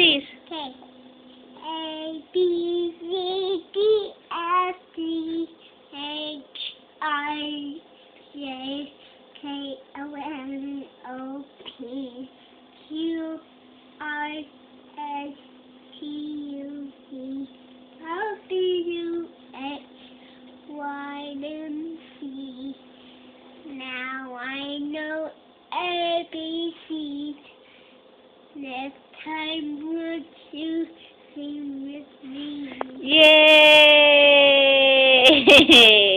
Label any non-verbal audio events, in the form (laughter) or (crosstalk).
ABCs. Okay. A B C D F G H I J K L M O P Q R S T U V W X Y and Z. Now I know ABCs. Next time would you sing with me? Yay! (laughs)